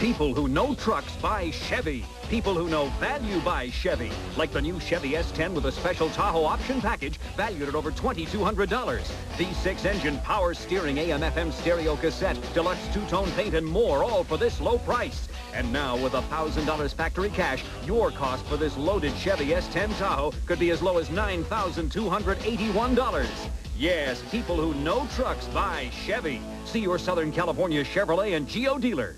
People who know trucks buy Chevy. People who know value buy Chevy. Like the new Chevy S10 with a special Tahoe option package valued at over $2,200. V6 engine, power steering, AM-FM stereo cassette, deluxe two-tone paint, and more, all for this low price. And now, with $1,000 factory cash, your cost for this loaded Chevy S10 Tahoe could be as low as $9,281. Yes, people who know trucks buy Chevy. See your Southern California Chevrolet and Geo dealer.